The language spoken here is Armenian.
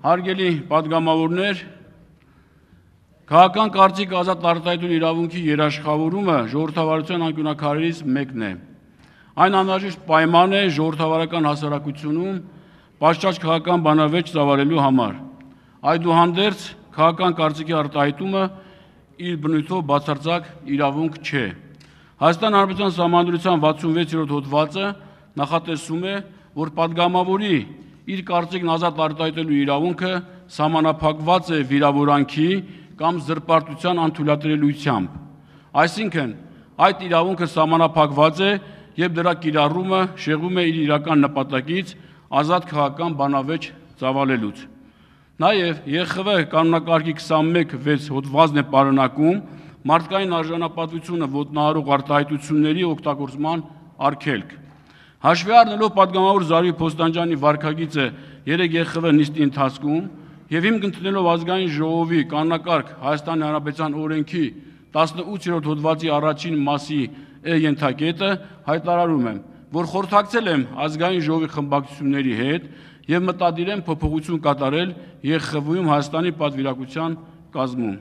հարգելի падգամավորներ, քաղաքական կարծիք ազատ արտահայտուն իրավունքի երաշխավորումը ժողովրդավարության անկյունակարերից մեկն է։ Այն անհրաժեշտ պայման է ժողովրդավարական հասարակությունում պատշաճ քաղաքական բանավեճ ծավալելու համար։ Այդուհանդերձ քաղաքական կարծիքի արտահայտումը իր բնույթով բացարձակ իրավունք չէ։ Հայաստան Հանրապետության Սահմանադրության 66-րդ հոդվածը նախատեսում է, որ падգամավորի իր կարծիքն ազատ արտահայտելու իրավունքը սահմանափակված է վիրավորանքի կամ զրպարտության անթույլատրելիությամբ։ Այսինքն, այդ իրավունքը սահմանափակված է, եւ դրա կիրառումը շեղում է իր իրական նպատակից ազատ քաղաքական բանավեճ ծավալելուց։ Նաև ԵԽՎ կանոնակարգի 21.6 հոդվածն է պարունակում մարդկային արժանապատվությունը ոտնահարող արտահայտությունների օգտագործման արգելք։ Հաշվի առնելով падգամավոր Զարուհի Փոստանջանի վարկագիծը 3 ԵԽՎ նիստի ընթացքում եւ իմ գտնելով ազգային ժողովի կանոնակարգ Հայաստանի Հանրապետության օրենքի 18-րդ հոդվածի առաջին մասի Է ենթակետը հայտարարում եմ, որ խորհրդակցել եմ ազգային ժողովի խմբակցությունների հետ եւ մտադիր եմ փոփոխություն կատարել ԵԽՎ-ում Հայաստանի պատվիրակության կազմում։